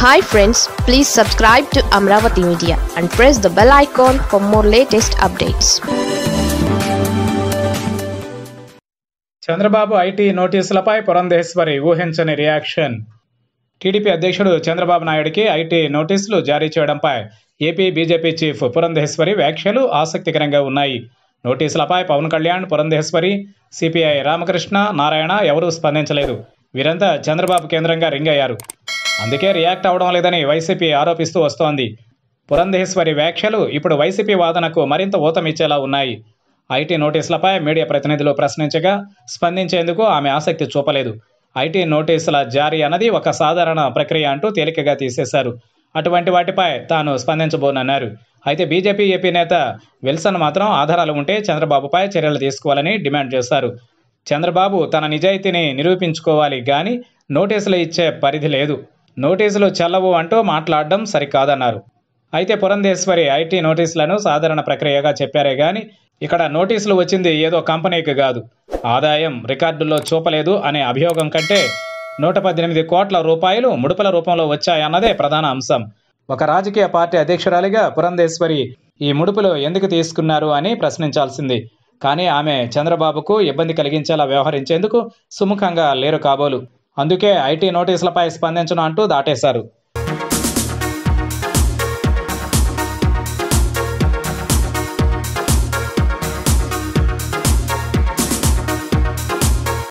Hi friends please subscribe to Amaravati media and press the bell icon for more latest updates Chandrababu IT నోటీసులపై Purandeswari ఊహించని reaction TDP అధ్యక్షుడు చంద్రబాబు నాయుడికి IT నోటీసులు జారీ చేయడంపై AP BJP chief Purandeswari వ్యాఖ్యలు ఆసక్తికరంగా ఉన్నాయి. నోటీసులపై పవన్ కళ్యాణ్ పురంధేశ్వరి సిపిఐ రామకృష్ణ నారాయణ ఎవరూ స్పందించలేదు. వీరంతా చంద్రబాబు కేంద్రంగా రింగ్ అయ్యారు అందుకే రియాక్ట్ అవడం లేదని వైసీపీ ఆరోపిస్తూ వస్తోంది. పురంధేశ్వరి వ్యాఖ్యలు ఇప్పుడు వైసీపీ వాదనకు మరింత ఊతమిచ్చేలా ఉన్నాయి. ఐటీ నోటీసులపై మీడియా ప్రతినిధులు ప్రశ్నించగా స్పందించేందుకు ఆమె ఆసక్తి చూపలేదు. ఐటీ నోటీసుల జారీ అన్నది ఒక సాధారణ ప్రక్రియ అంటూ తేలికగా తీసేశారు. అటువంటి వాటిపై తాను స్పందించబోనన్నారు. అయితే బీజేపీ ఏపీ నేత విల్సన్ మాత్రం ఆధారాలు ఉంటే చంద్రబాబుపై చర్యలు తీసుకోవాలని డిమాండ్ చేశారు. చంద్రబాబు తన నిజాయితీని నిరూపించుకోవాలి కానీ నోటీసులు ఇచ్చే పరిధి లేదు. నోటీసులు చెల్లవు అంటూ మాట్లాడడం సరికాదన్నారు. అయితే పురంధేశ్వరి ఐటీ నోటీసులను సాధారణ ప్రక్రియగా చెప్పారే గాని ఇక్కడ నోటీసులు వచ్చింది ఏదో కంపెనీకి కాదు. ఆదాయం రికార్డుల్లో చూపలేదు అనే అభియోగం కంటే నూట పద్దెనిమిది కోట్ల రూపాయలు ముడుపుల రూపంలో వచ్చాయన్నదే ప్రధాన అంశం. ఒక రాజకీయ పార్టీ అధ్యక్షురాలిగా పురంధేశ్వరి ఈ ముడుపులు ఎందుకు తీసుకున్నారు అని ప్రశ్నించాల్సింది. కానీ ఆమె చంద్రబాబుకు ఇబ్బంది కలిగించేలా వ్యవహరించేందుకు సుముఖంగా లేరు కాబోలు. అందుకే ఐటీ నోటీసులపై స్పందించను అంటూ దాటేశారు.